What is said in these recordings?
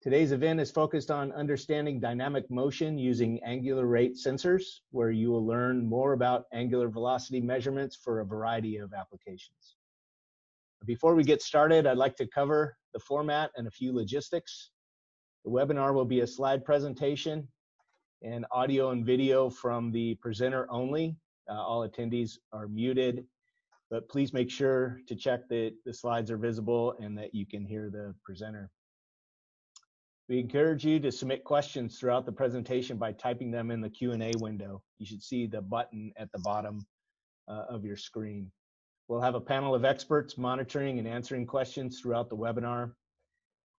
Today's event is focused on understanding dynamic motion using angular rate sensors, where you will learn more about angular velocity measurements for a variety of applications. Before we get started, I'd like to cover the format and a few logistics. The webinar will be a slide presentation and audio and video from the presenter only. Uh, all attendees are muted, but please make sure to check that the slides are visible and that you can hear the presenter. We encourage you to submit questions throughout the presentation by typing them in the Q&A window. You should see the button at the bottom uh, of your screen. We'll have a panel of experts monitoring and answering questions throughout the webinar.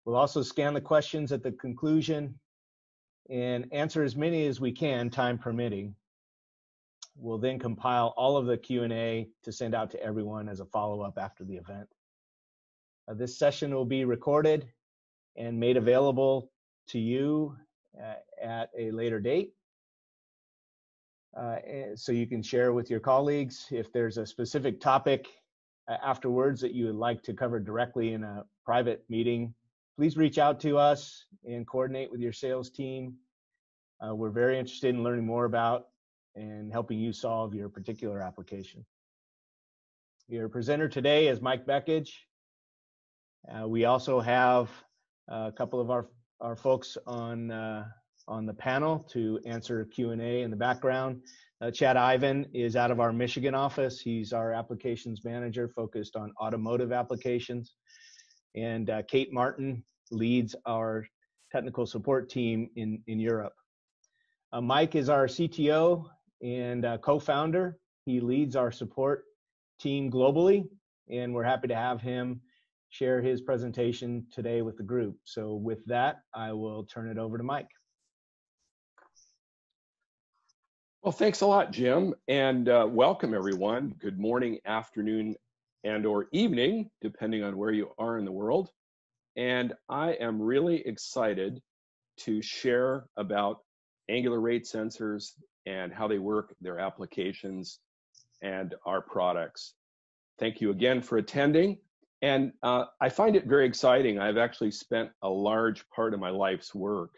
We'll also scan the questions at the conclusion and answer as many as we can, time permitting. We'll then compile all of the Q&A to send out to everyone as a follow-up after the event. Uh, this session will be recorded and made available to you uh, at a later date. Uh, so you can share with your colleagues if there's a specific topic uh, afterwards that you would like to cover directly in a private meeting, please reach out to us and coordinate with your sales team. Uh, we're very interested in learning more about and helping you solve your particular application. Your presenter today is Mike Beckage. Uh, we also have a couple of our, our folks on, uh, on the panel to answer Q&A in the background. Uh, Chad Ivan is out of our Michigan office. He's our applications manager focused on automotive applications. And uh, Kate Martin leads our technical support team in, in Europe. Uh, Mike is our CTO and uh, co-founder. He leads our support team globally, and we're happy to have him share his presentation today with the group. So with that, I will turn it over to Mike. Well, thanks a lot, Jim, and uh, welcome everyone. Good morning, afternoon, and or evening, depending on where you are in the world. And I am really excited to share about angular rate sensors and how they work, their applications, and our products. Thank you again for attending. And uh, I find it very exciting. I've actually spent a large part of my life's work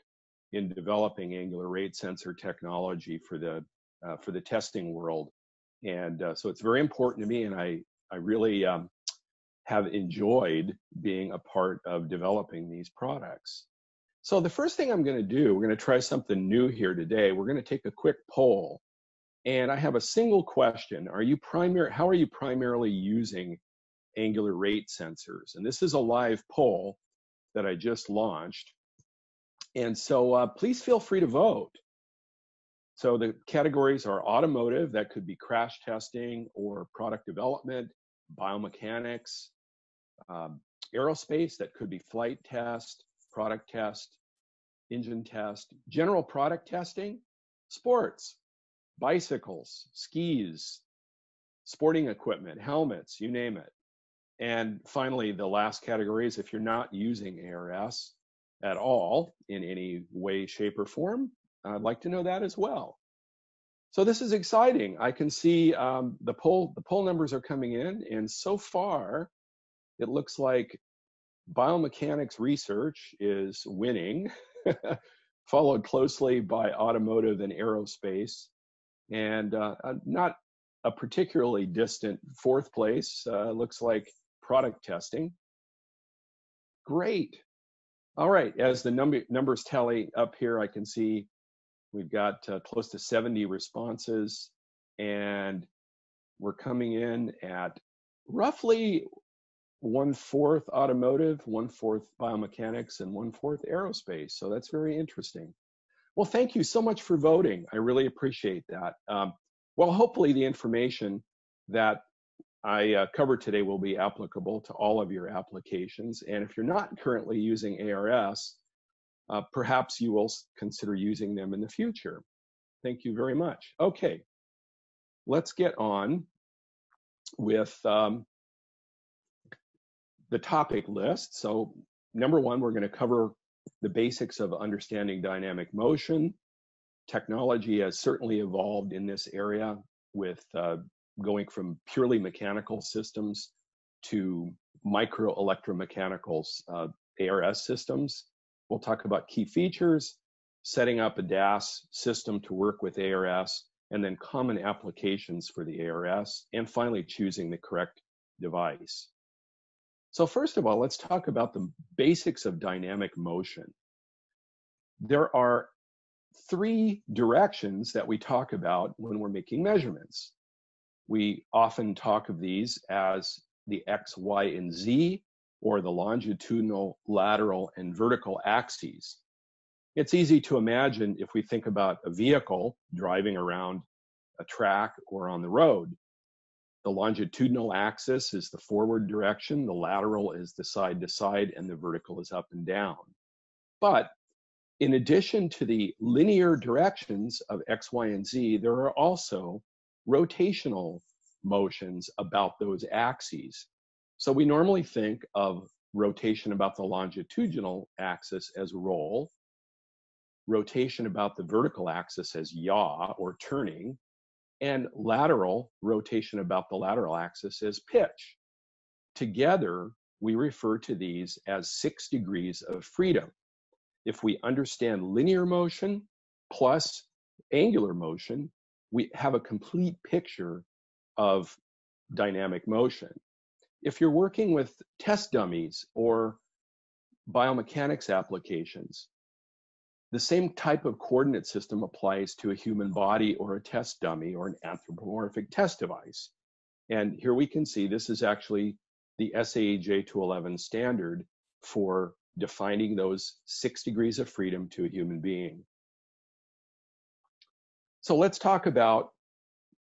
in developing angular rate sensor technology for the uh, for the testing world, and uh, so it's very important to me. And I I really um, have enjoyed being a part of developing these products. So the first thing I'm going to do, we're going to try something new here today. We're going to take a quick poll, and I have a single question: Are you primary? How are you primarily using angular rate sensors. And this is a live poll that I just launched. And so uh, please feel free to vote. So the categories are automotive, that could be crash testing or product development, biomechanics, um, aerospace, that could be flight test, product test, engine test, general product testing, sports, bicycles, skis, sporting equipment, helmets, you name it. And finally, the last category is if you're not using ARS at all in any way, shape, or form, I'd like to know that as well. So this is exciting. I can see um, the poll the poll numbers are coming in, and so far, it looks like biomechanics research is winning, followed closely by automotive and aerospace, and uh, not a particularly distant fourth place. Uh, looks like product testing. Great. All right, as the number, numbers tally up here, I can see we've got uh, close to 70 responses, and we're coming in at roughly one fourth automotive, one fourth biomechanics, and one fourth aerospace. So that's very interesting. Well, thank you so much for voting. I really appreciate that. Um, well, hopefully the information that I uh, cover today will be applicable to all of your applications. And if you're not currently using ARS, uh, perhaps you will consider using them in the future. Thank you very much. Okay, let's get on with um, the topic list. So number one, we're going to cover the basics of understanding dynamic motion. Technology has certainly evolved in this area with uh, going from purely mechanical systems to micro electromechanical uh, ARS systems. We'll talk about key features, setting up a DAS system to work with ARS, and then common applications for the ARS, and finally choosing the correct device. So first of all, let's talk about the basics of dynamic motion. There are three directions that we talk about when we're making measurements. We often talk of these as the X, Y, and Z, or the longitudinal, lateral, and vertical axes. It's easy to imagine if we think about a vehicle driving around a track or on the road. The longitudinal axis is the forward direction, the lateral is the side to side, and the vertical is up and down. But in addition to the linear directions of X, Y, and Z, there are also rotational motions about those axes. So we normally think of rotation about the longitudinal axis as roll, rotation about the vertical axis as yaw or turning, and lateral rotation about the lateral axis as pitch. Together, we refer to these as six degrees of freedom. If we understand linear motion plus angular motion, we have a complete picture of dynamic motion. If you're working with test dummies or biomechanics applications, the same type of coordinate system applies to a human body or a test dummy or an anthropomorphic test device. And here we can see this is actually the SAE J211 standard for defining those six degrees of freedom to a human being. So let's talk about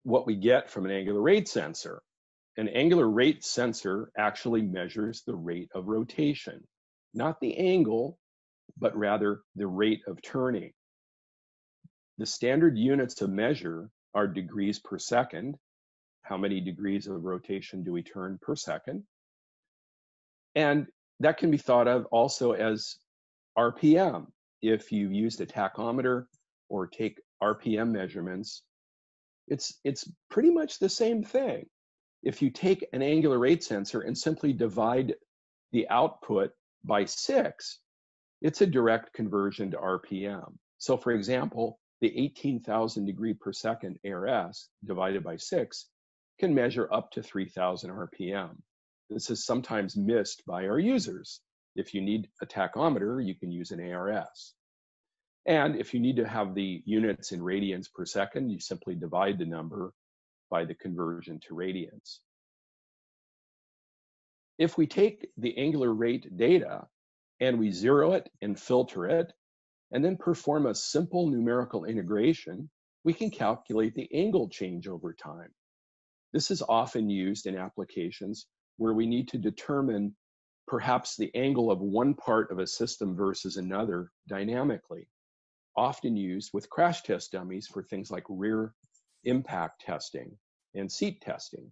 what we get from an angular rate sensor. An angular rate sensor actually measures the rate of rotation, not the angle, but rather the rate of turning. The standard units of measure are degrees per second. How many degrees of rotation do we turn per second? And that can be thought of also as RPM. If you used a tachometer or take RPM measurements, it's, it's pretty much the same thing. If you take an angular rate sensor and simply divide the output by six, it's a direct conversion to RPM. So for example, the 18,000 degree per second ARS divided by six can measure up to 3,000 RPM. This is sometimes missed by our users. If you need a tachometer, you can use an ARS. And if you need to have the units in radians per second, you simply divide the number by the conversion to radians. If we take the angular rate data and we zero it and filter it, and then perform a simple numerical integration, we can calculate the angle change over time. This is often used in applications where we need to determine perhaps the angle of one part of a system versus another dynamically, often used with crash test dummies for things like rear impact testing and seat testing.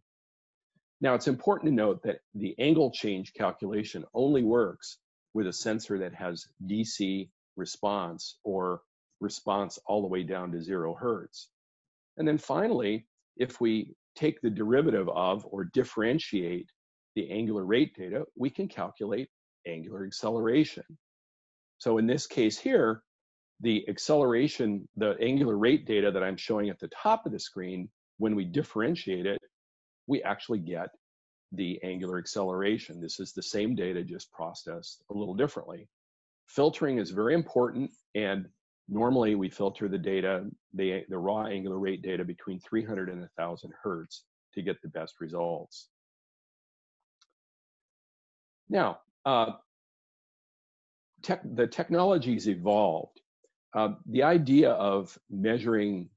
Now, it's important to note that the angle change calculation only works with a sensor that has DC response or response all the way down to zero hertz. And then finally, if we take the derivative of or differentiate the angular rate data, we can calculate angular acceleration. So in this case here, the acceleration, the angular rate data that I'm showing at the top of the screen, when we differentiate it, we actually get the angular acceleration. This is the same data, just processed a little differently. Filtering is very important, and normally we filter the data, the, the raw angular rate data between 300 and 1000 hertz to get the best results. Now, uh, tech, the technology's evolved. Uh, the idea of measuring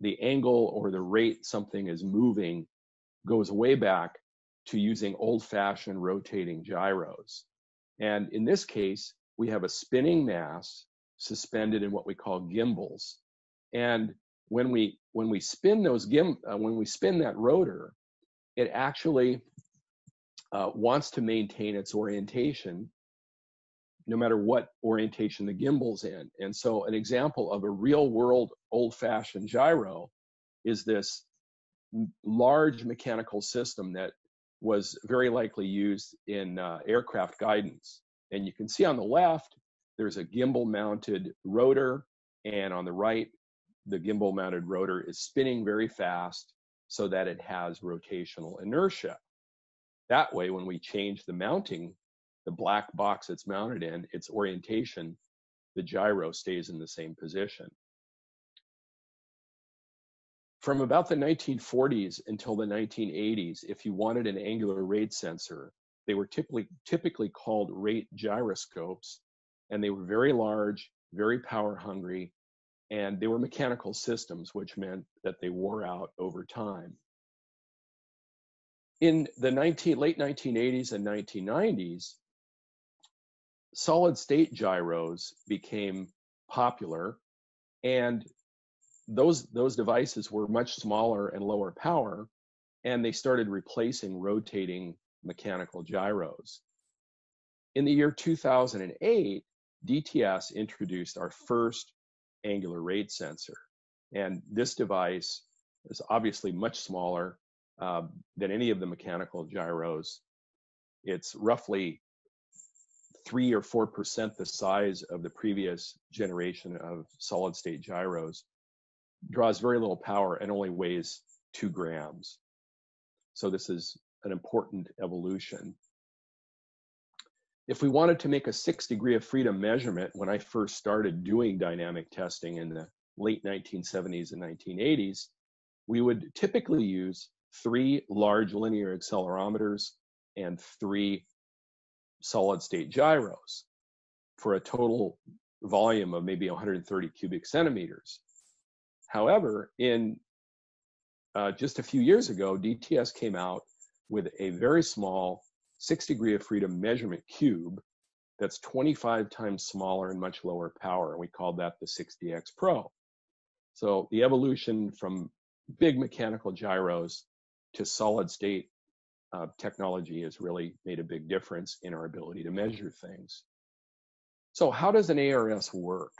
the angle or the rate something is moving goes way back to using old-fashioned rotating gyros. And in this case, we have a spinning mass suspended in what we call gimbals. And when we when we spin those gim uh, when we spin that rotor, it actually uh, wants to maintain its orientation no matter what orientation the gimbal's in. And so an example of a real world old fashioned gyro is this large mechanical system that was very likely used in uh, aircraft guidance. And you can see on the left there's a gimbal mounted rotor, and on the right, the gimbal mounted rotor is spinning very fast so that it has rotational inertia. That way, when we change the mounting, the black box it's mounted in, its orientation, the gyro stays in the same position. From about the 1940s until the 1980s, if you wanted an angular rate sensor, they were typically, typically called rate gyroscopes, and they were very large, very power hungry, and they were mechanical systems, which meant that they wore out over time. In the 19, late 1980s and 1990s, solid state gyros became popular, and those, those devices were much smaller and lower power, and they started replacing rotating mechanical gyros. In the year 2008, DTS introduced our first angular rate sensor. And this device is obviously much smaller uh, than any of the mechanical gyros. It's roughly three or four percent the size of the previous generation of solid state gyros, draws very little power and only weighs two grams. So this is an important evolution. If we wanted to make a six degree of freedom measurement, when I first started doing dynamic testing in the late 1970s and 1980s, we would typically use three large linear accelerometers and three solid state gyros for a total volume of maybe 130 cubic centimeters. However, in uh, just a few years ago, DTS came out with a very small six degree of freedom measurement cube that's 25 times smaller and much lower power. And we called that the 6DX Pro. So the evolution from big mechanical gyros to solid state uh, technology has really made a big difference in our ability to measure things. So how does an ARS work?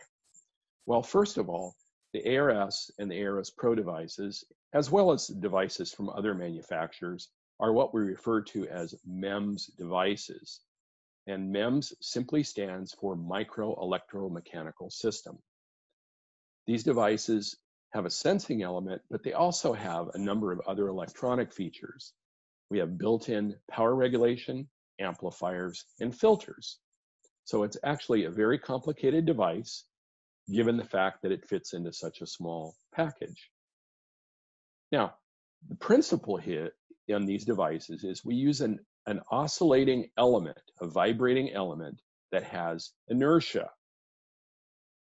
Well, first of all, the ARS and the ARS Pro devices, as well as devices from other manufacturers, are what we refer to as MEMS devices. And MEMS simply stands for micro electromechanical system. These devices have a sensing element, but they also have a number of other electronic features. We have built-in power regulation, amplifiers, and filters. So it's actually a very complicated device given the fact that it fits into such a small package. Now, the principle here on these devices is we use an, an oscillating element, a vibrating element that has inertia.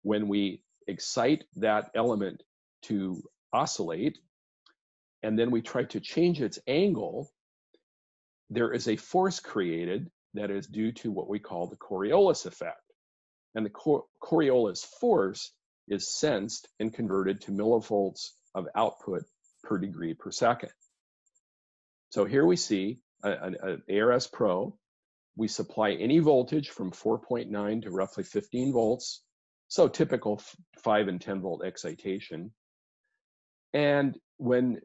When we excite that element to oscillate, and then we try to change its angle, there is a force created that is due to what we call the Coriolis effect. And the Coriolis force is sensed and converted to millivolts of output per degree per second. So here we see an ARS Pro. We supply any voltage from 4.9 to roughly 15 volts. So typical 5 and 10 volt excitation. And when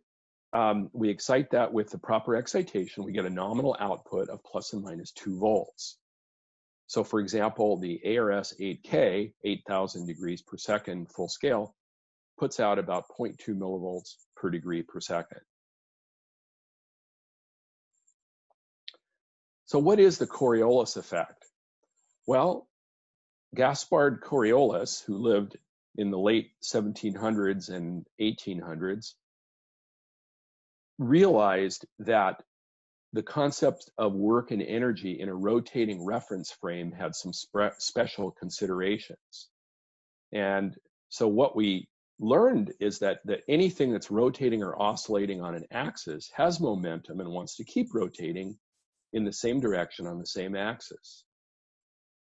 um, we excite that with the proper excitation, we get a nominal output of plus and minus 2 volts. So for example, the ARS 8K, 8,000 degrees per second full scale, puts out about 0.2 millivolts per degree per second. So what is the Coriolis effect? Well, Gaspard Coriolis, who lived in the late 1700s and 1800s, realized that the concept of work and energy in a rotating reference frame had some special considerations. And so what we learned is that, that anything that's rotating or oscillating on an axis has momentum and wants to keep rotating in the same direction on the same axis.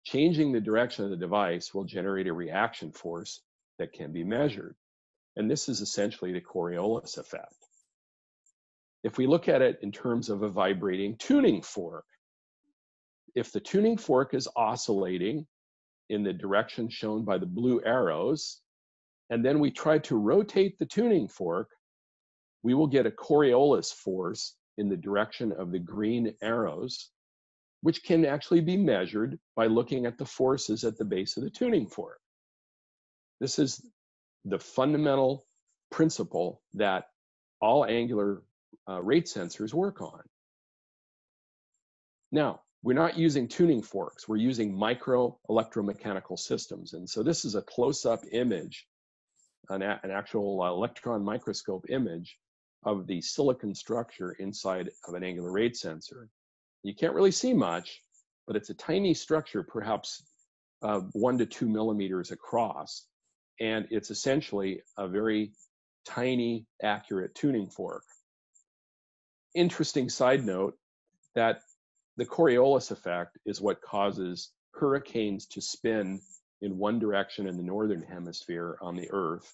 Changing the direction of the device will generate a reaction force that can be measured. And this is essentially the Coriolis effect. If we look at it in terms of a vibrating tuning fork, if the tuning fork is oscillating in the direction shown by the blue arrows, and then we try to rotate the tuning fork, we will get a Coriolis force in the direction of the green arrows. which can actually be measured by looking at the forces at the base of the tuning fork. This is the fundamental principle that all angular uh, rate sensors work on. Now, we're not using tuning forks, we're using micro electromechanical systems. And so this is a close-up image, an, an actual electron microscope image of the silicon structure inside of an angular rate sensor. You can't really see much, but it's a tiny structure, perhaps uh, one to two millimeters across. And it's essentially a very tiny, accurate tuning fork. Interesting side note that the Coriolis effect is what causes hurricanes to spin in one direction in the northern hemisphere on the Earth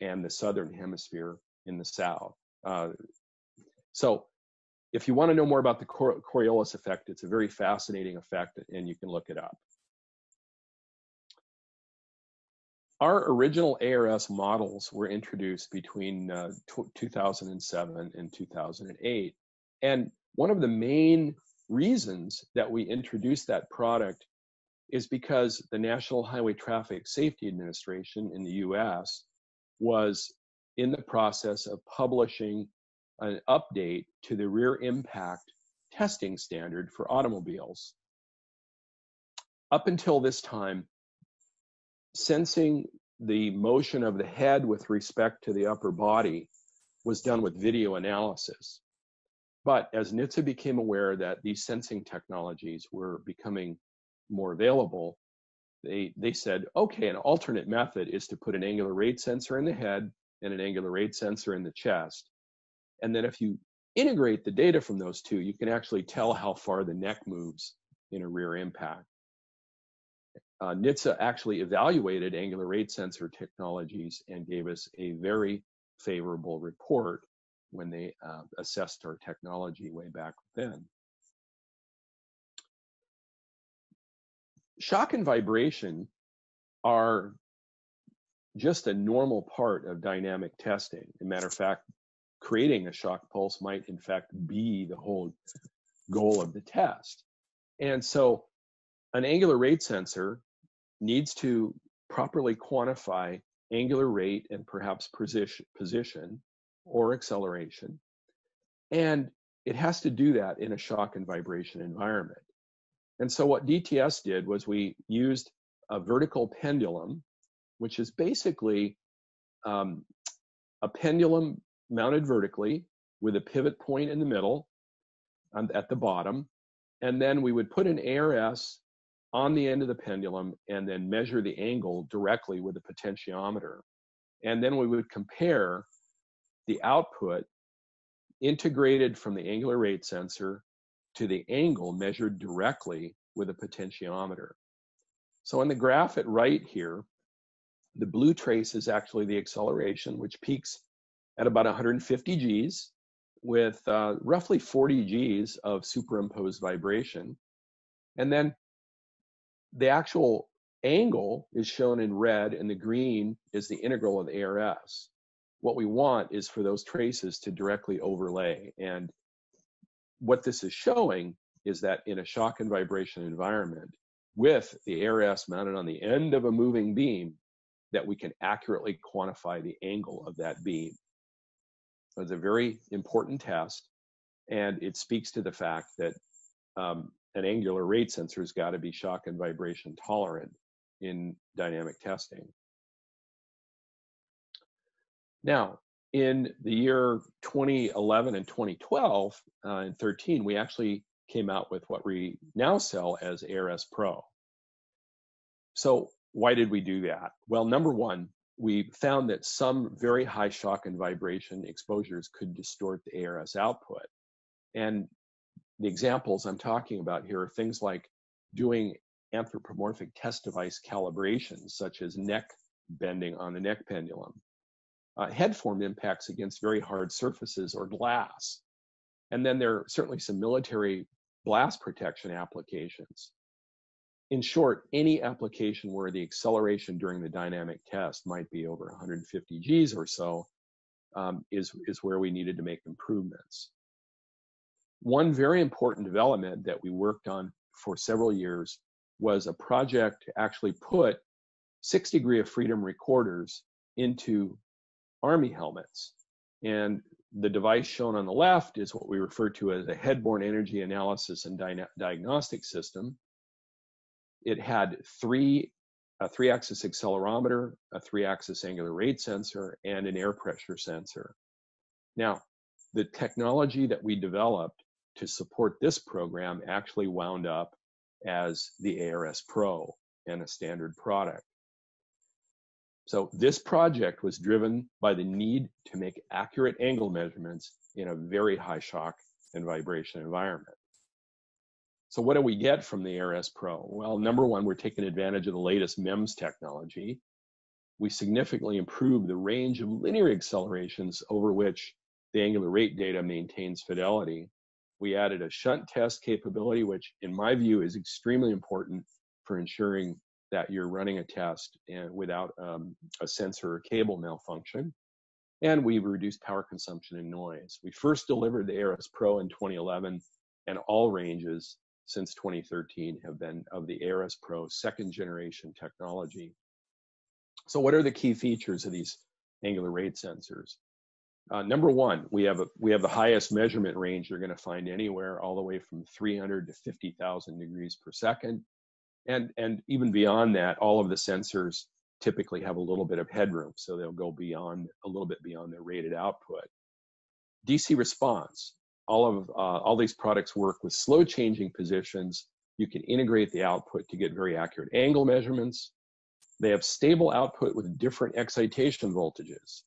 and the southern hemisphere in the south. Uh, so, if you want to know more about the Coriolis effect, it's a very fascinating effect, and you can look it up. Our original ARS models were introduced between uh, 2007 and 2008. And one of the main reasons that we introduced that product is because the National Highway Traffic Safety Administration in the US was in the process of publishing an update to the rear impact testing standard for automobiles. Up until this time, sensing the motion of the head with respect to the upper body was done with video analysis. But as NHTSA became aware that these sensing technologies were becoming more available, they, they said, okay, an alternate method is to put an angular rate sensor in the head and an angular rate sensor in the chest. And then if you integrate the data from those two, you can actually tell how far the neck moves in a rear impact. Uh, NHTSA actually evaluated angular rate sensor technologies and gave us a very favorable report when they uh, assessed our technology way back then. Shock and vibration are just a normal part of dynamic testing. As a matter of fact, creating a shock pulse might in fact be the whole goal of the test. And so an angular rate sensor needs to properly quantify angular rate and perhaps position, position or acceleration. And it has to do that in a shock and vibration environment. And so what DTS did was we used a vertical pendulum, which is basically um, a pendulum mounted vertically with a pivot point in the middle and at the bottom. And then we would put an ARS on the end of the pendulum and then measure the angle directly with a potentiometer. And then we would compare the output integrated from the angular rate sensor to the angle measured directly with a potentiometer. So in the graph at right here, the blue trace is actually the acceleration, which peaks at about 150 Gs with uh, roughly 40 Gs of superimposed vibration. And then the actual angle is shown in red and the green is the integral of the ARS what we want is for those traces to directly overlay. And what this is showing is that in a shock and vibration environment, with the ARS mounted on the end of a moving beam, that we can accurately quantify the angle of that beam. So it's a very important test, and it speaks to the fact that um, an angular rate sensor has got to be shock and vibration tolerant in dynamic testing. Now, in the year 2011 and 2012 uh, and 13, we actually came out with what we now sell as ARS Pro. So why did we do that? Well, number one, we found that some very high shock and vibration exposures could distort the ARS output. And the examples I'm talking about here are things like doing anthropomorphic test device calibrations, such as neck bending on the neck pendulum, uh, head form impacts against very hard surfaces or glass. And then there are certainly some military blast protection applications. In short, any application where the acceleration during the dynamic test might be over 150 Gs or so um, is, is where we needed to make improvements. One very important development that we worked on for several years was a project to actually put six degree of freedom recorders into Army helmets. And the device shown on the left is what we refer to as a headborne energy analysis and di diagnostic system. It had three a three-axis accelerometer, a three-axis angular rate sensor, and an air pressure sensor. Now, the technology that we developed to support this program actually wound up as the ARS Pro and a standard product. So this project was driven by the need to make accurate angle measurements in a very high shock and vibration environment. So what do we get from the ARS Pro? Well, number one, we're taking advantage of the latest MEMS technology. We significantly improve the range of linear accelerations over which the angular rate data maintains fidelity. We added a shunt test capability, which in my view is extremely important for ensuring that you're running a test and without um, a sensor or cable malfunction. And we reduced power consumption and noise. We first delivered the ARS Pro in 2011, and all ranges since 2013 have been of the ARS Pro second generation technology. So, what are the key features of these angular rate sensors? Uh, number one, we have a, we have the highest measurement range you're going to find anywhere, all the way from 300 to 50,000 degrees per second and and even beyond that all of the sensors typically have a little bit of headroom so they'll go beyond a little bit beyond their rated output. Dc response all of uh, all these products work with slow changing positions. You can integrate the output to get very accurate angle measurements. They have stable output with different excitation voltages.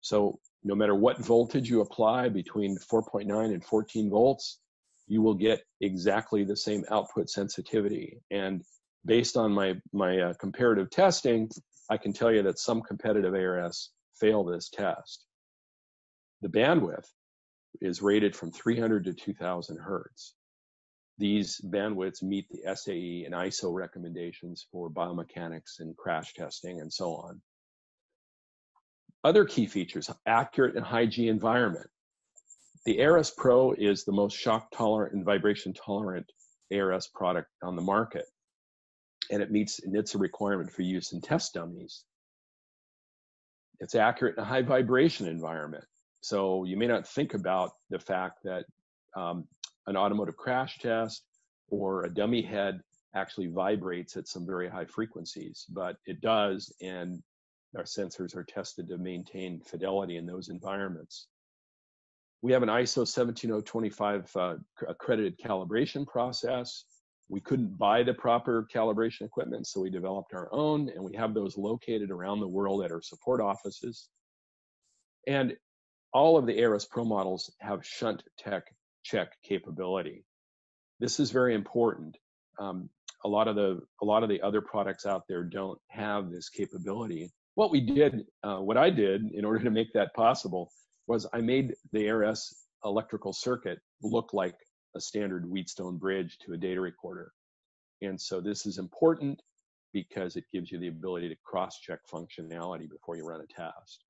So no matter what voltage you apply between 4.9 and 14 volts you will get exactly the same output sensitivity. And based on my, my uh, comparative testing, I can tell you that some competitive ARS fail this test. The bandwidth is rated from 300 to 2000 hertz. These bandwidths meet the SAE and ISO recommendations for biomechanics and crash testing and so on. Other key features, accurate and high G environment. The ARS Pro is the most shock tolerant and vibration tolerant ARS product on the market. And it meets NHTSA requirement for use in test dummies. It's accurate in a high vibration environment. So you may not think about the fact that um, an automotive crash test or a dummy head actually vibrates at some very high frequencies, but it does, and our sensors are tested to maintain fidelity in those environments. We have an ISO 17025 uh, accredited calibration process. We couldn't buy the proper calibration equipment, so we developed our own, and we have those located around the world at our support offices. And all of the ARS Pro models have shunt tech check capability. This is very important. Um, a lot of the a lot of the other products out there don't have this capability. What we did, uh, what I did in order to make that possible, was I made the ARS electrical circuit look like a standard Wheatstone bridge to a data recorder. And so this is important because it gives you the ability to cross-check functionality before you run a test.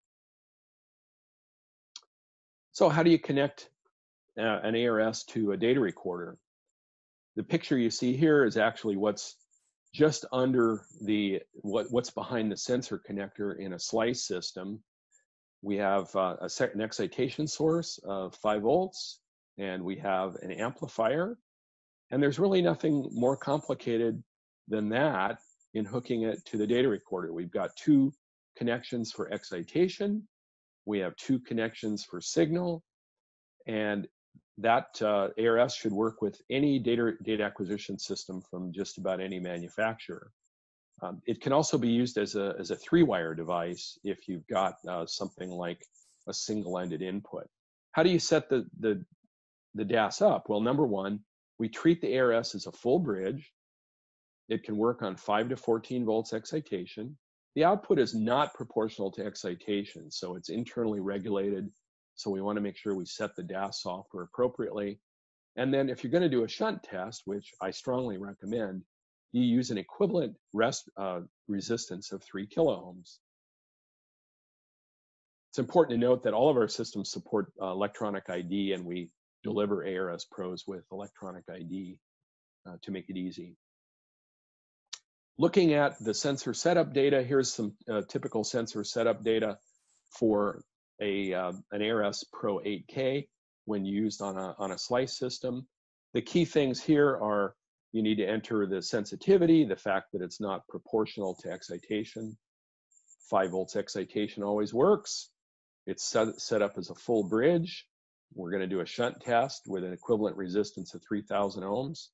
So how do you connect uh, an ARS to a data recorder? The picture you see here is actually what's just under the what, what's behind the sensor connector in a slice system we have uh, a an excitation source of 5 volts, and we have an amplifier. And there's really nothing more complicated than that in hooking it to the data recorder. We've got two connections for excitation, we have two connections for signal, and that uh, ARS should work with any data, data acquisition system from just about any manufacturer. Um, it can also be used as a, as a three-wire device if you've got uh, something like a single-ended input. How do you set the, the, the DAS up? Well, number one, we treat the ARS as a full bridge. It can work on 5 to 14 volts excitation. The output is not proportional to excitation, so it's internally regulated. So we want to make sure we set the DAS software appropriately. And then if you're going to do a shunt test, which I strongly recommend, you use an equivalent rest, uh, resistance of three kiloohms. It's important to note that all of our systems support uh, electronic ID and we deliver ARS Pros with electronic ID uh, to make it easy. Looking at the sensor setup data, here's some uh, typical sensor setup data for a, uh, an ARS Pro 8K when used on a, on a slice system. The key things here are you need to enter the sensitivity, the fact that it's not proportional to excitation. 5 volts excitation always works. It's set, set up as a full bridge. We're going to do a shunt test with an equivalent resistance of 3,000 ohms.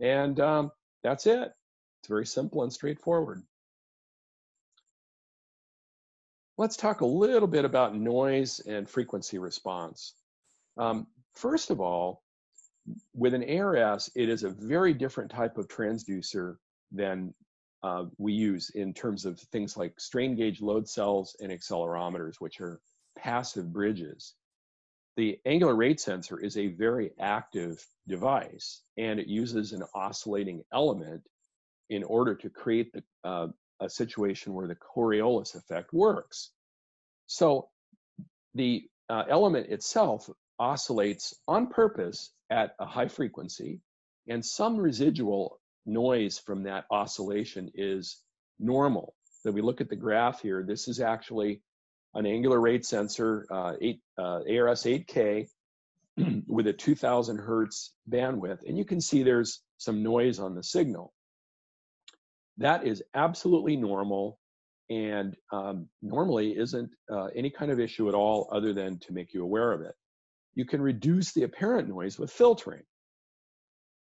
And um, that's it. It's very simple and straightforward. Let's talk a little bit about noise and frequency response. Um, first of all, with an ARS, it is a very different type of transducer than uh, we use in terms of things like strain gauge load cells and accelerometers, which are passive bridges. The angular rate sensor is a very active device, and it uses an oscillating element in order to create the, uh, a situation where the Coriolis effect works. So the uh, element itself oscillates on purpose at a high frequency, and some residual noise from that oscillation is normal. So we look at the graph here. This is actually an angular rate sensor, uh, eight, uh, ARS 8K, with a 2000 hertz bandwidth, and you can see there's some noise on the signal. That is absolutely normal and um, normally isn't uh, any kind of issue at all other than to make you aware of it you can reduce the apparent noise with filtering.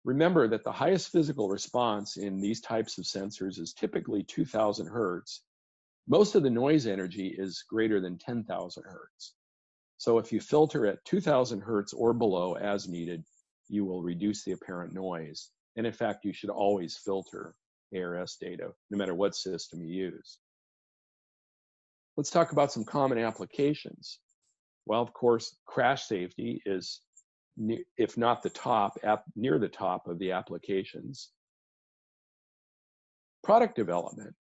Remember that the highest physical response in these types of sensors is typically 2000 hertz. Most of the noise energy is greater than 10,000 hertz. So if you filter at 2000 hertz or below as needed, you will reduce the apparent noise. And in fact, you should always filter ARS data, no matter what system you use. Let's talk about some common applications. Well, of course, crash safety is, if not the top, at near the top of the applications. Product development,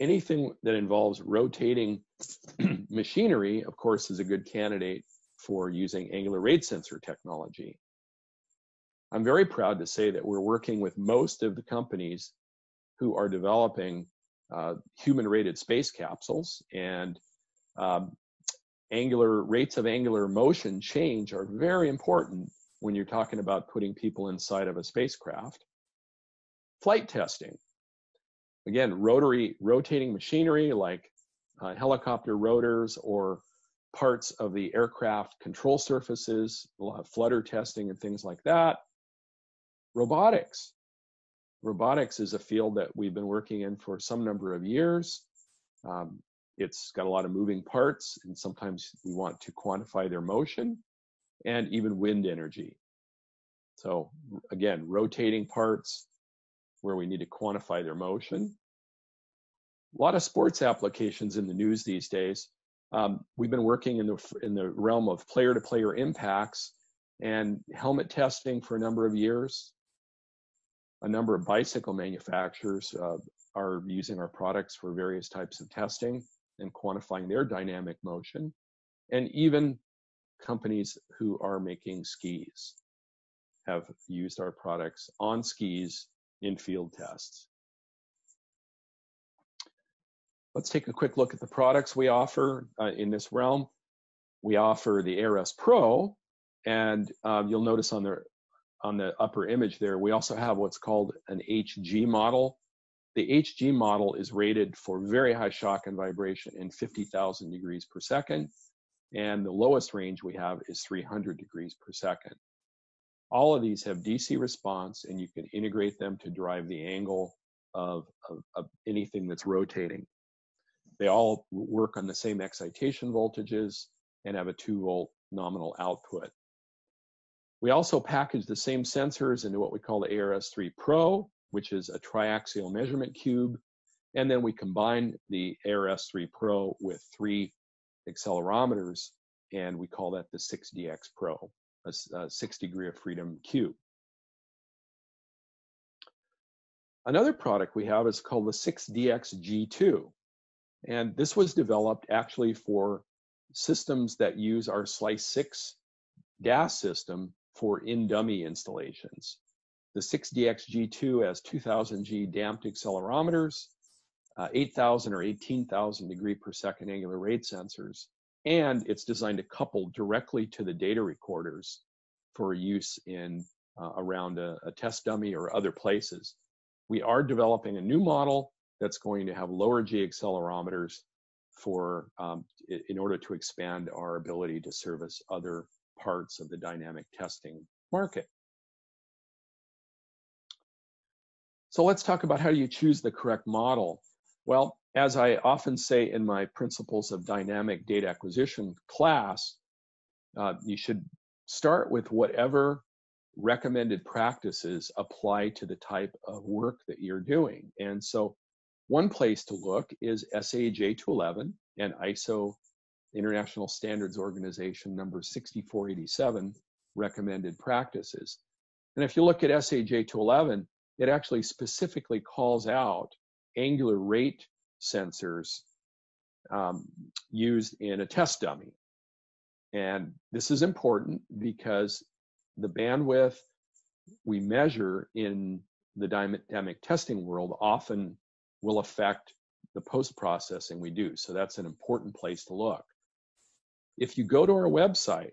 anything that involves rotating machinery, of course, is a good candidate for using angular rate sensor technology. I'm very proud to say that we're working with most of the companies who are developing uh, human rated space capsules and um, angular rates of angular motion change are very important when you're talking about putting people inside of a spacecraft. Flight testing. Again, rotary rotating machinery like uh, helicopter rotors or parts of the aircraft control surfaces. Flutter testing and things like that. Robotics. Robotics is a field that we've been working in for some number of years. Um, it's got a lot of moving parts, and sometimes we want to quantify their motion and even wind energy. So again, rotating parts where we need to quantify their motion. A lot of sports applications in the news these days. Um, we've been working in the in the realm of player-to-player impacts and helmet testing for a number of years. A number of bicycle manufacturers uh, are using our products for various types of testing and quantifying their dynamic motion, and even companies who are making skis have used our products on skis in field tests. Let's take a quick look at the products we offer uh, in this realm. We offer the ARS Pro, and um, you'll notice on the on the upper image there, we also have what's called an HG model, the HG model is rated for very high shock and vibration in 50,000 degrees per second, and the lowest range we have is 300 degrees per second. All of these have DC response, and you can integrate them to drive the angle of, of, of anything that's rotating. They all work on the same excitation voltages and have a 2 volt nominal output. We also package the same sensors into what we call the ARS3 Pro, which is a triaxial measurement cube. And then we combine the ARS3 Pro with three accelerometers, and we call that the 6DX Pro, a, a six degree of freedom cube. Another product we have is called the 6DX G2. And this was developed actually for systems that use our Slice 6 DAS system for in dummy installations. The 6DXG2 has 2000G damped accelerometers, uh, 8,000 or 18,000 degree per second angular rate sensors, and it's designed to couple directly to the data recorders for use in uh, around a, a test dummy or other places. We are developing a new model that's going to have lower G accelerometers for um, in order to expand our ability to service other parts of the dynamic testing market. So let's talk about how you choose the correct model. Well, as I often say in my Principles of Dynamic Data Acquisition class, uh, you should start with whatever recommended practices apply to the type of work that you're doing. And so one place to look is SAE J211 and ISO International Standards Organization number 6487 recommended practices. And if you look at SAE J211, it actually specifically calls out angular rate sensors um, used in a test dummy. And this is important because the bandwidth we measure in the dynamic testing world often will affect the post processing we do. So that's an important place to look. If you go to our website,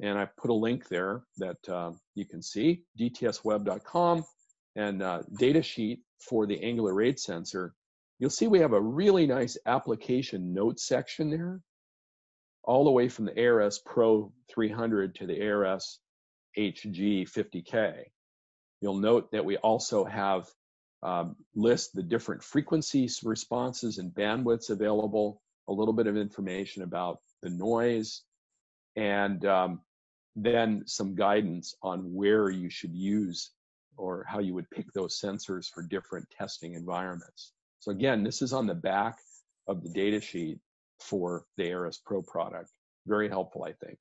and I put a link there that uh, you can see, dtsweb.com, and uh, data sheet for the angular rate sensor, you'll see we have a really nice application note section there, all the way from the ARS Pro 300 to the ARS HG 50K. You'll note that we also have um, list the different frequency responses and bandwidths available, a little bit of information about the noise, and um, then some guidance on where you should use or how you would pick those sensors for different testing environments. So again, this is on the back of the data sheet for the ARS Pro product. Very helpful, I think.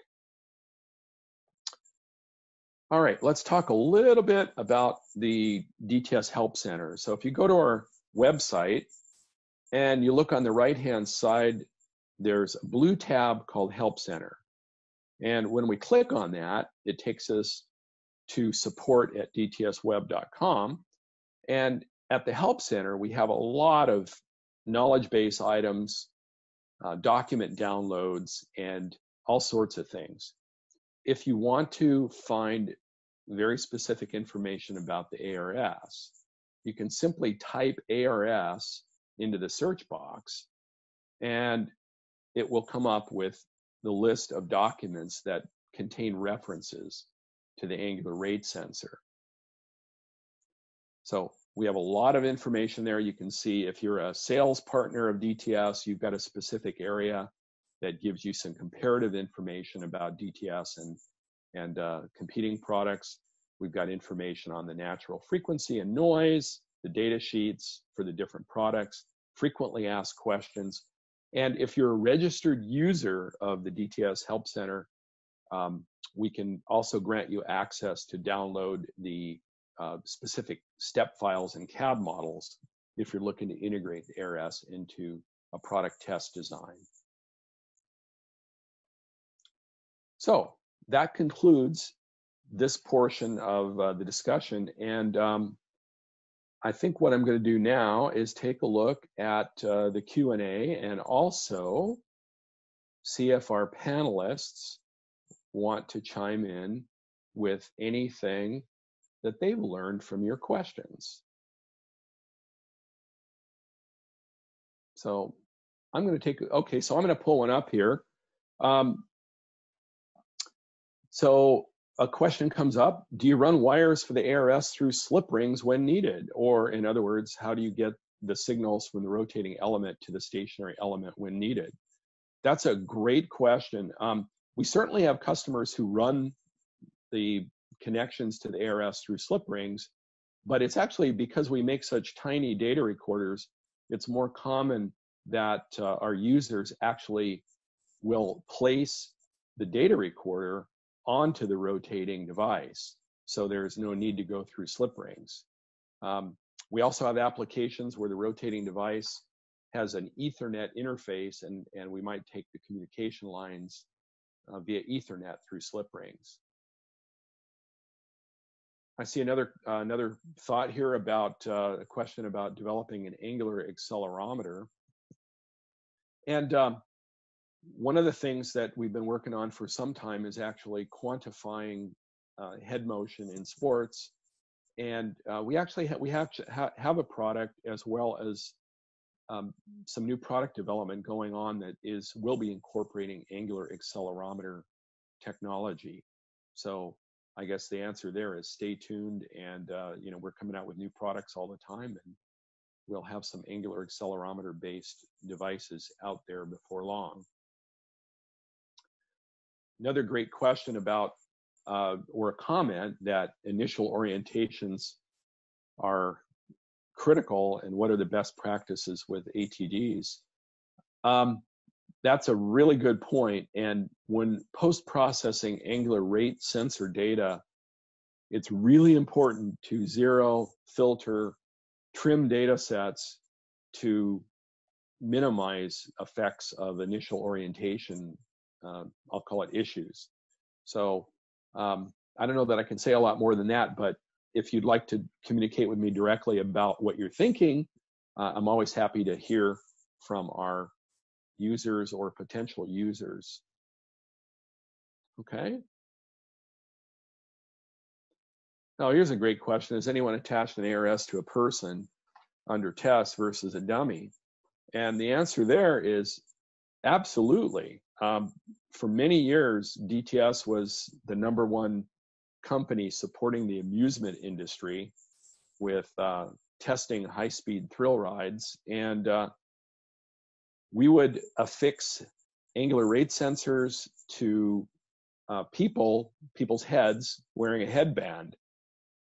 All right, let's talk a little bit about the DTS Help Center. So if you go to our website and you look on the right-hand side, there's a blue tab called Help Center. And when we click on that, it takes us to support at dtsweb.com. And at the Help Center, we have a lot of knowledge base items, uh, document downloads, and all sorts of things. If you want to find very specific information about the ARS, you can simply type ARS into the search box and it will come up with the list of documents that contain references to the angular rate sensor. So we have a lot of information there. You can see if you're a sales partner of DTS, you've got a specific area that gives you some comparative information about DTS and, and uh, competing products. We've got information on the natural frequency and noise, the data sheets for the different products, frequently asked questions. And if you're a registered user of the DTS Help Center, um, we can also grant you access to download the uh, specific step files and CAD models if you're looking to integrate the ARS into a product test design. So that concludes this portion of uh, the discussion. And um, I think what I'm going to do now is take a look at uh, the Q&A and also see if our panelists want to chime in with anything that they've learned from your questions. So I'm going to take, okay, so I'm going to pull one up here. Um, so a question comes up, do you run wires for the ARS through slip rings when needed? Or in other words, how do you get the signals from the rotating element to the stationary element when needed? That's a great question. Um, we certainly have customers who run the connections to the ARS through slip rings, but it's actually because we make such tiny data recorders, it's more common that uh, our users actually will place the data recorder onto the rotating device. So there's no need to go through slip rings. Um, we also have applications where the rotating device has an Ethernet interface and, and we might take the communication lines uh, via Ethernet through slip rings. I see another uh, another thought here about uh, a question about developing an angular accelerometer. And um, one of the things that we've been working on for some time is actually quantifying uh, head motion in sports. And uh, we actually ha we have ha have a product as well as um, some new product development going on that is will be incorporating angular accelerometer technology. So I guess the answer there is stay tuned, and uh, you know we're coming out with new products all the time, and we'll have some angular accelerometer based devices out there before long. Another great question about uh, or a comment that initial orientations are critical and what are the best practices with ATDs. Um, that's a really good point. And when post processing angular rate sensor data, it's really important to zero, filter, trim data sets to minimize effects of initial orientation. Uh, I'll call it issues. So um, I don't know that I can say a lot more than that, but if you'd like to communicate with me directly about what you're thinking, uh, I'm always happy to hear from our users or potential users. Okay. Now, here's a great question. Has anyone attached an ARS to a person under test versus a dummy? And the answer there is absolutely. Um, for many years, DTS was the number one company supporting the amusement industry with uh, testing high speed thrill rides. And uh, we would affix angular rate sensors to uh, people, people's heads wearing a headband,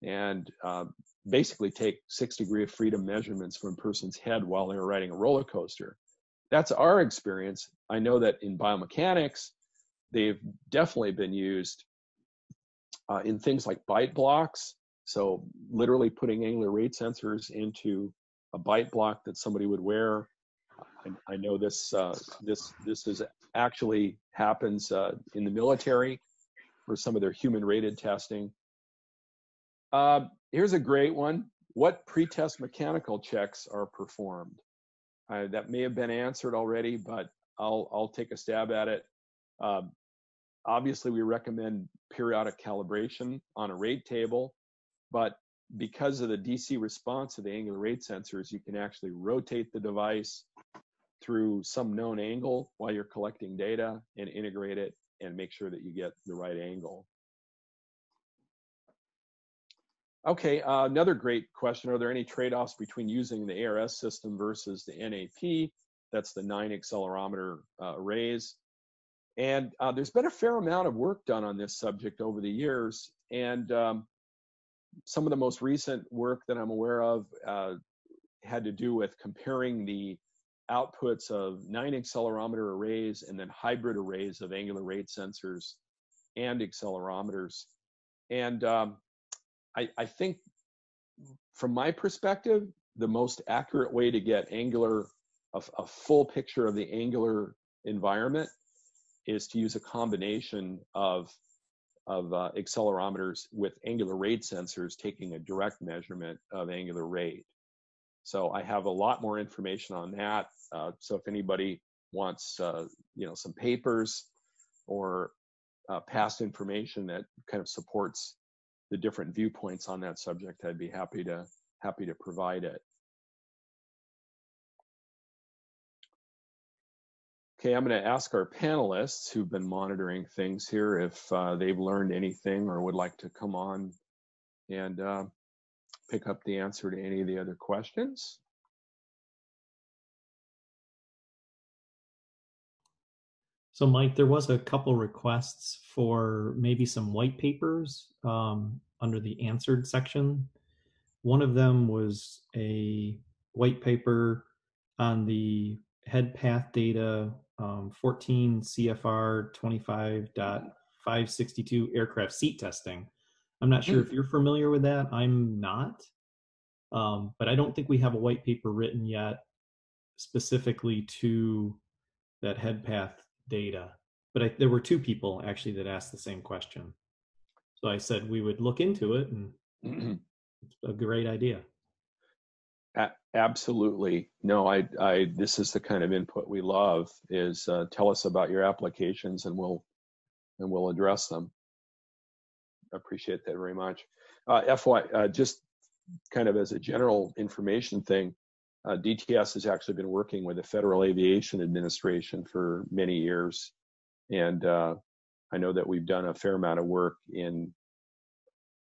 and uh, basically take six degree of freedom measurements from a person's head while they were riding a roller coaster. That's our experience. I know that in biomechanics, they've definitely been used uh, in things like bite blocks. So literally putting angular rate sensors into a bite block that somebody would wear I, I know this uh, this this is actually happens uh, in the military for some of their human rated testing. Uh, here's a great one. What pretest mechanical checks are performed? That may have been answered already, but I'll I'll take a stab at it. Um, obviously, we recommend periodic calibration on a rate table, but because of the DC response of the angular rate sensors, you can actually rotate the device through some known angle while you're collecting data and integrate it and make sure that you get the right angle. Okay, uh, another great question. Are there any trade-offs between using the ARS system versus the NAP? That's the nine accelerometer uh, arrays. And uh, there's been a fair amount of work done on this subject over the years. And um, some of the most recent work that I'm aware of uh, had to do with comparing the outputs of nine accelerometer arrays and then hybrid arrays of angular rate sensors and accelerometers. And um, I, I, think from my perspective, the most accurate way to get angular, a, a full picture of the angular environment is to use a combination of of uh, accelerometers with angular rate sensors taking a direct measurement of angular rate. So I have a lot more information on that. Uh, so if anybody wants, uh, you know, some papers or uh, past information that kind of supports the different viewpoints on that subject, I'd be happy to happy to provide it. Okay, I'm going to ask our panelists who've been monitoring things here if uh, they've learned anything or would like to come on and uh, pick up the answer to any of the other questions. So, Mike, there was a couple requests for maybe some white papers um, under the answered section. One of them was a white paper on the head path data um, 14 CFR 25.562 aircraft seat testing. I'm not sure if you're familiar with that. I'm not. Um, but I don't think we have a white paper written yet specifically to that head path data. But I, there were two people actually that asked the same question. So I said we would look into it and it's a great idea. Absolutely. No, I, I, this is the kind of input we love is uh, tell us about your applications and we'll, and we'll address them. Appreciate that very much. Uh, FY, uh, just kind of as a general information thing, uh, DTS has actually been working with the Federal Aviation Administration for many years. And uh, I know that we've done a fair amount of work in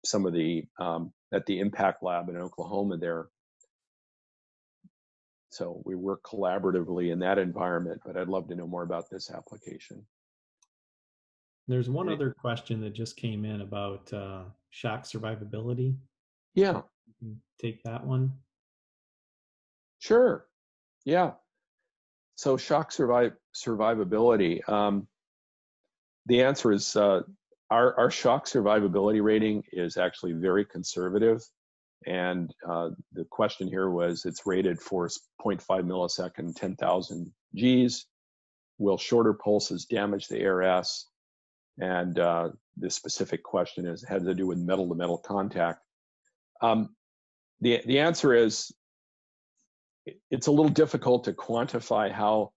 some of the, um, at the Impact Lab in Oklahoma there. So we work collaboratively in that environment, but I'd love to know more about this application. There's one other question that just came in about uh, shock survivability. Yeah. take that one. Sure. Yeah. So shock survive survivability. Um, the answer is uh, our our shock survivability rating is actually very conservative, and uh, the question here was it's rated for 0.5 millisecond, 10,000 Gs. Will shorter pulses damage the ARS? And uh, the specific question is had to do with metal to metal contact. Um, the the answer is it's a little difficult to quantify how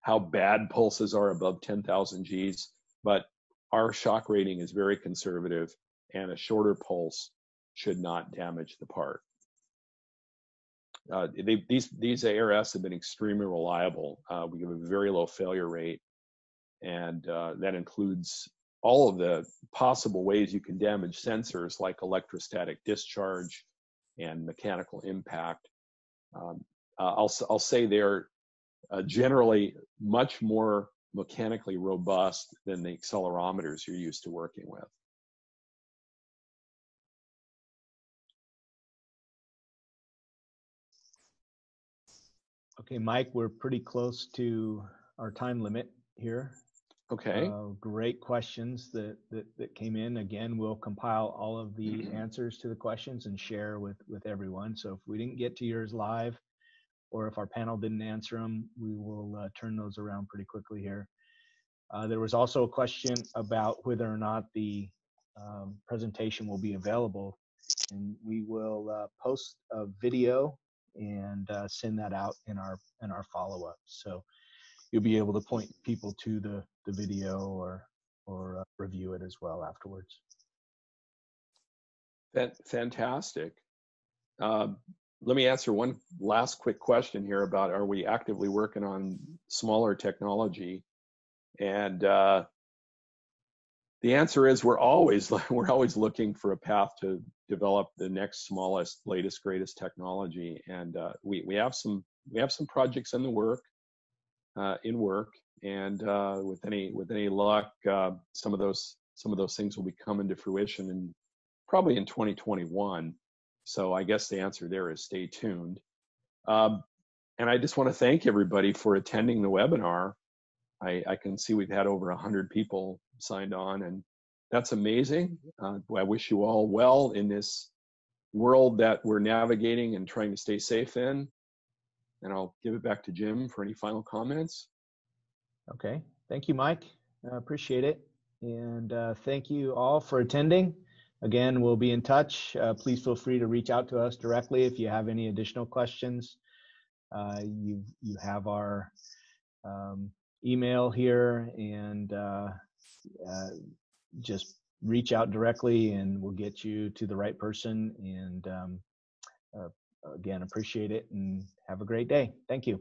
how bad pulses are above 10,000 Gs, but our shock rating is very conservative, and a shorter pulse should not damage the part. Uh, they, these these ARS have been extremely reliable. Uh, we have a very low failure rate, and uh, that includes all of the possible ways you can damage sensors like electrostatic discharge and mechanical impact. Um, uh, I'll, I'll say they're uh, generally much more mechanically robust than the accelerometers you're used to working with. Okay, Mike, we're pretty close to our time limit here. Okay. Uh, great questions that, that, that came in. Again, we'll compile all of the mm-hmm. answers to the questions and share with with everyone. So if we didn't get to yours live, or if our panel didn't answer them, we will uh, turn those around pretty quickly here. Uh, there was also a question about whether or not the um, presentation will be available, and we will uh, post a video and uh, send that out in our in our follow-up. So you'll be able to point people to the the video or or uh, review it as well afterwards. That Fantastic. Um, let me answer one last quick question here about are we actively working on smaller technology and uh, the answer is we're always we're always looking for a path to develop the next smallest latest greatest technology and uh, we we have some we have some projects in the work uh, in work and uh, with any with any luck uh, some of those some of those things will be coming to fruition and probably in 2021 so I guess the answer there is stay tuned. Um, and I just want to thank everybody for attending the webinar. I, I can see we've had over 100 people signed on, and that's amazing. Uh, I wish you all well in this world that we're navigating and trying to stay safe in. And I'll give it back to Jim for any final comments. Okay. Thank you, Mike. I appreciate it. And uh, thank you all for attending. Again, we'll be in touch. Uh, please feel free to reach out to us directly if you have any additional questions. Uh, you you have our um, email here, and uh, uh, just reach out directly, and we'll get you to the right person. And um, uh, again, appreciate it, and have a great day. Thank you.